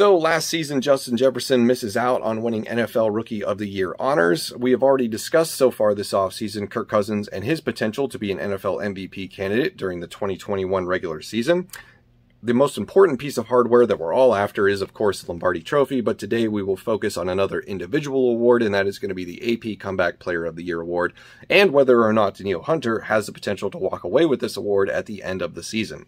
So last season, Justin Jefferson misses out on winning NFL Rookie of the Year honors. We have already discussed so far this offseason Kirk Cousins and his potential to be an NFL MVP candidate during the 2021 regular season. The most important piece of hardware that we're all after is, of course, the Lombardi Trophy, but today we will focus on another individual award, and that is going to be the AP Comeback Player of the Year award, and whether or not Danielle Hunter has the potential to walk away with this award at the end of the season.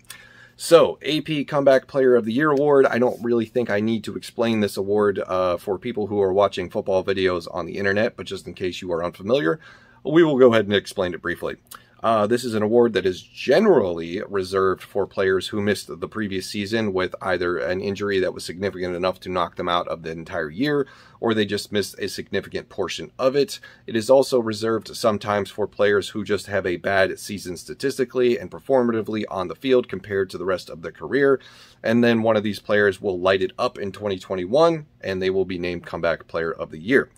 So, AP Comeback Player of the Year award. I don't really think I need to explain this award uh, for people who are watching football videos on the internet, but just in case you are unfamiliar, we will go ahead and explain it briefly. Uh, this is an award that is generally reserved for players who missed the previous season with either an injury that was significant enough to knock them out of the entire year, or they just missed a significant portion of it. It is also reserved sometimes for players who just have a bad season statistically and performatively on the field compared to the rest of their career. And then one of these players will light it up in 2021 and they will be named Comeback Player of the Year.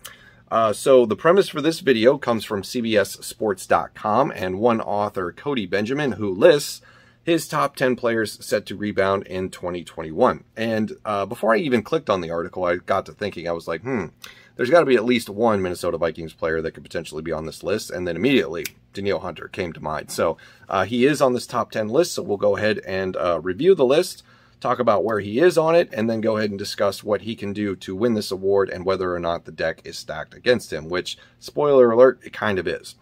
Uh, so the premise for this video comes from CBSSports.com and one author, Cody Benjamin, who lists his top 10 players set to rebound in 2021. And uh, before I even clicked on the article, I got to thinking, I was like, hmm, there's got to be at least one Minnesota Vikings player that could potentially be on this list. And then immediately, Danielle Hunter came to mind. So uh, he is on this top 10 list. So we'll go ahead and uh, review the list talk about where he is on it, and then go ahead and discuss what he can do to win this award and whether or not the deck is stacked against him, which, spoiler alert, it kind of is.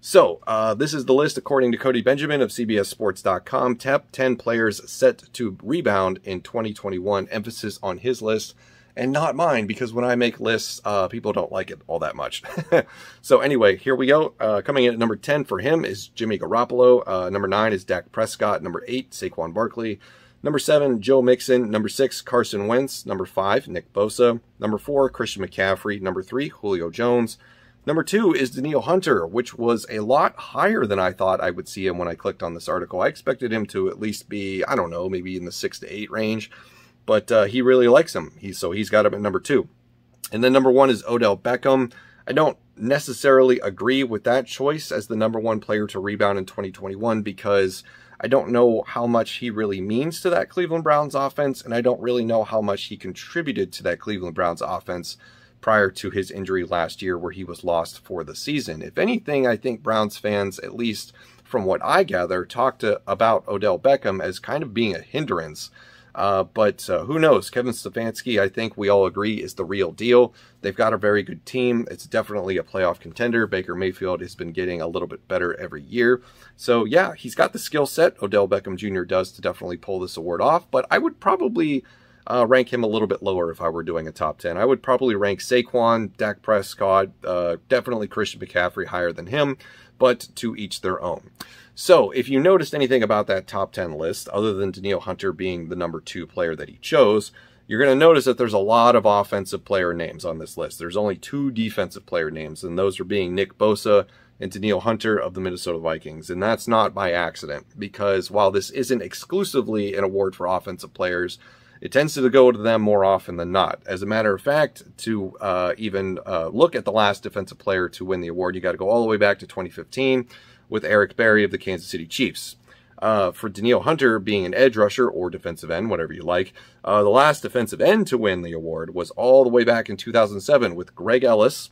So, uh, this is the list according to Cody Benjamin of CBSSports.com. Top 10 players set to rebound in 2021. Emphasis on his list and not mine because when I make lists, uh, people don't like it all that much. so anyway, here we go. Uh, coming in at number 10 for him is Jimmy Garoppolo. Uh, number 9 is Dak Prescott. Number 8, Saquon Barkley. Number seven, Joe Mixon. Number six, Carson Wentz. Number five, Nick Bosa. Number four, Christian McCaffrey. Number three, Julio Jones. Number two is Danielle Hunter, which was a lot higher than I thought I would see him when I clicked on this article. I expected him to at least be, I don't know, maybe in the six to eight range, but uh, he really likes him. He, so he's got him at number two. And then number one is Odell Beckham. I don't necessarily agree with that choice as the number one player to rebound in 2021 because I don't know how much he really means to that Cleveland Browns offense, and I don't really know how much he contributed to that Cleveland Browns offense prior to his injury last year where he was lost for the season. If anything, I think Browns fans, at least from what I gather, talked to, about Odell Beckham as kind of being a hindrance uh, but uh, who knows? Kevin Stefanski, I think we all agree, is the real deal. They've got a very good team. It's definitely a playoff contender. Baker Mayfield has been getting a little bit better every year. So, yeah, he's got the skill set. Odell Beckham Jr. does to definitely pull this award off. But I would probably uh, rank him a little bit lower if I were doing a top 10. I would probably rank Saquon, Dak Prescott, uh, definitely Christian McCaffrey higher than him, but to each their own. So, if you noticed anything about that top 10 list, other than Danielle Hunter being the number two player that he chose, you're going to notice that there's a lot of offensive player names on this list. There's only two defensive player names, and those are being Nick Bosa and Danielle Hunter of the Minnesota Vikings. And that's not by accident, because while this isn't exclusively an award for offensive players, it tends to go to them more often than not. As a matter of fact, to uh, even uh, look at the last defensive player to win the award, you got to go all the way back to 2015 with Eric Berry of the Kansas City Chiefs. Uh, for Danielle Hunter being an edge rusher or defensive end, whatever you like, uh, the last defensive end to win the award was all the way back in 2007 with Greg Ellis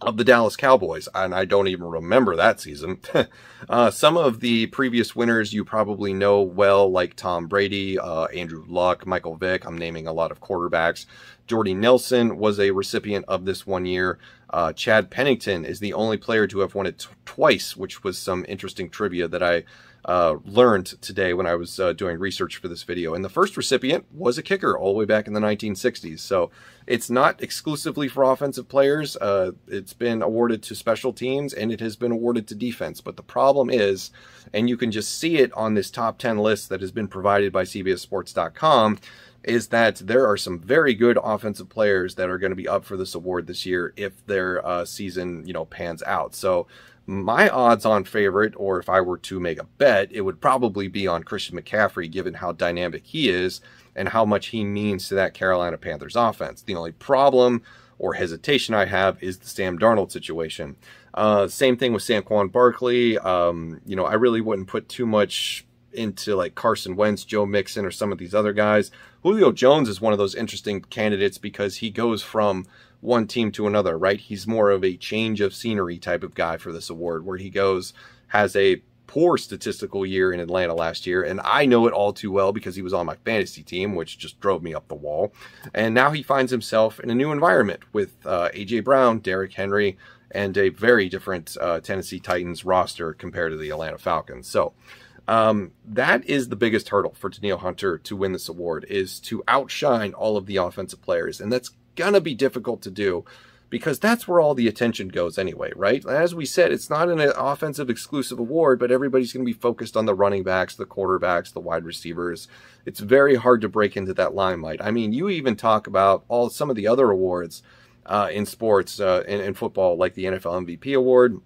of the Dallas Cowboys, and I don't even remember that season. uh, some of the previous winners you probably know well, like Tom Brady, uh, Andrew Luck, Michael Vick. I'm naming a lot of quarterbacks. Jordy Nelson was a recipient of this one year. Uh, Chad Pennington is the only player to have won it twice, which was some interesting trivia that I uh, learned today when I was uh, doing research for this video. And the first recipient was a kicker all the way back in the 1960s. So it's not exclusively for offensive players. Uh, it's been awarded to special teams and it has been awarded to defense. But the problem is, and you can just see it on this top 10 list that has been provided by CBSSports.com, is that there are some very good offensive players that are going to be up for this award this year if their uh, season, you know, pans out. So my odds-on favorite, or if I were to make a bet, it would probably be on Christian McCaffrey, given how dynamic he is and how much he means to that Carolina Panthers offense. The only problem or hesitation I have is the Sam Darnold situation. Uh, same thing with Saquon Barkley. Um, you know, I really wouldn't put too much into like Carson Wentz, Joe Mixon, or some of these other guys. Julio Jones is one of those interesting candidates because he goes from one team to another, right? He's more of a change of scenery type of guy for this award, where he goes, has a poor statistical year in Atlanta last year, and I know it all too well because he was on my fantasy team, which just drove me up the wall. And now he finds himself in a new environment with uh, AJ Brown, Derrick Henry, and a very different uh, Tennessee Titans roster compared to the Atlanta Falcons. So um, that is the biggest hurdle for Danielle Hunter to win this award is to outshine all of the offensive players, and that's gonna be difficult to do because that's where all the attention goes anyway, right? As we said, it's not an offensive exclusive award, but everybody's going to be focused on the running backs, the quarterbacks, the wide receivers. It's very hard to break into that limelight. I mean, you even talk about all some of the other awards uh, in sports, uh, in, in football, like the NFL MVP award.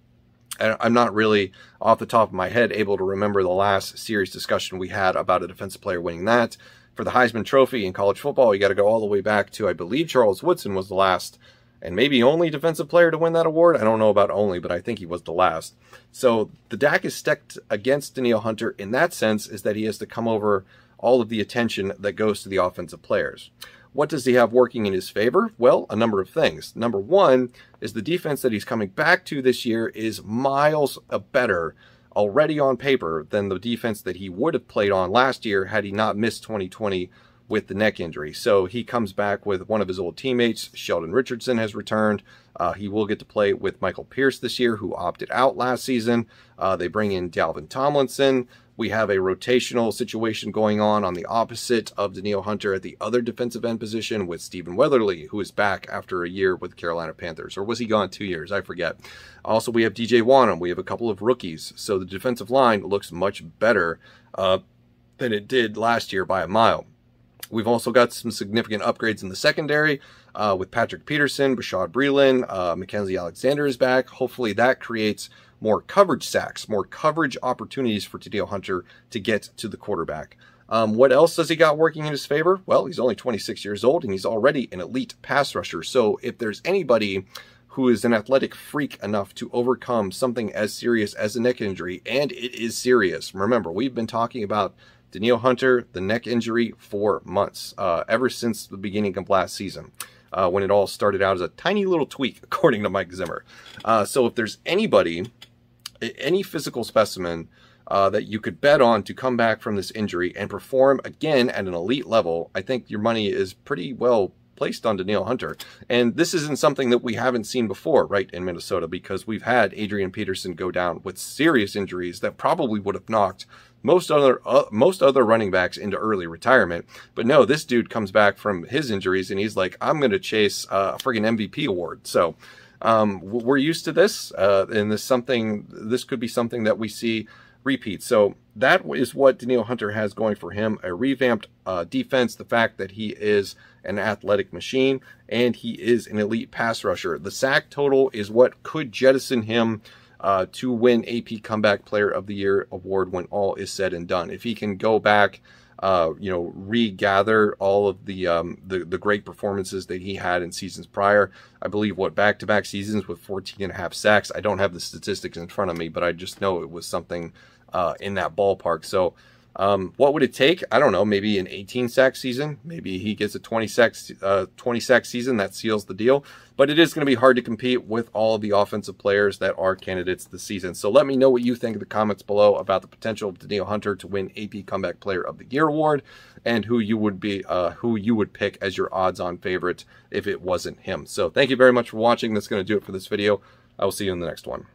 I'm not really off the top of my head able to remember the last serious discussion we had about a defensive player winning that. For the Heisman Trophy in college football, you got to go all the way back to, I believe, Charles Woodson was the last and maybe only defensive player to win that award. I don't know about only, but I think he was the last. So the DAC is stacked against Danielle Hunter in that sense is that he has to come over all of the attention that goes to the offensive players. What does he have working in his favor? Well, a number of things. Number one is the defense that he's coming back to this year is miles better already on paper than the defense that he would have played on last year had he not missed 2020 with the neck injury. So he comes back with one of his old teammates. Sheldon Richardson has returned. Uh, he will get to play with Michael Pierce this year, who opted out last season. Uh, they bring in Dalvin Tomlinson. We have a rotational situation going on on the opposite of Danielle Hunter at the other defensive end position with Stephen Weatherly, who is back after a year with the Carolina Panthers. Or was he gone two years? I forget. Also, we have DJ Wonnum. We have a couple of rookies. So the defensive line looks much better uh, than it did last year by a mile. We've also got some significant upgrades in the secondary uh, with Patrick Peterson, Bashaud Breeland, uh, Mackensie Alexander is back. Hopefully that creates more coverage sacks, more coverage opportunities for Danielle Hunter to get to the quarterback. Um, what else does he got working in his favor? Well, he's only 26 years old and he's already an elite pass rusher. So if there's anybody who is an athletic freak enough to overcome something as serious as a neck injury, and it is serious. Remember, we've been talking about Danielle Hunter, the neck injury for months, uh, ever since the beginning of last season. Uh, when it all started out as a tiny little tweak, according to Mike Zimmer. Uh, so if there's anybody, any physical specimen uh, that you could bet on to come back from this injury and perform again at an elite level, I think your money is pretty well placed on Danielle Hunter. And this isn't something that we haven't seen before, right, in Minnesota, because we've had Adrian Peterson go down with serious injuries that probably would have knocked most other uh, most other running backs into early retirement. But no, this dude comes back from his injuries and he's like, I'm going to chase uh, a friggin' MVP award. So um, we're used to this, uh, and this something this could be something that we see repeat. So that is what Danielle Hunter has going for him: a revamped uh, defense, the fact that he is an athletic machine, and he is an elite pass rusher. The sack total is what could jettison him uh, to win AP Comeback Player of the Year award when all is said and done. If he can go back, uh, you know, regather all of the, um, the the great performances that he had in seasons prior. I believe what back to back seasons with 14 and a half sacks. I don't have the statistics in front of me, but I just know it was something uh, in that ballpark. So um, what would it take? I don't know. Maybe an 18 sack season. Maybe he gets a 20 sack, uh, 20 sack season that seals the deal. But it is going to be hard to compete with all of the offensive players that are candidates this season. So let me know what you think in the comments below about the potential of Danielle Hunter to win AP Comeback Player of the Year award, and who you would be, uh, who you would pick as your odds-on favorite if it wasn't him. So thank you very much for watching. That's going to do it for this video. I will see you in the next one.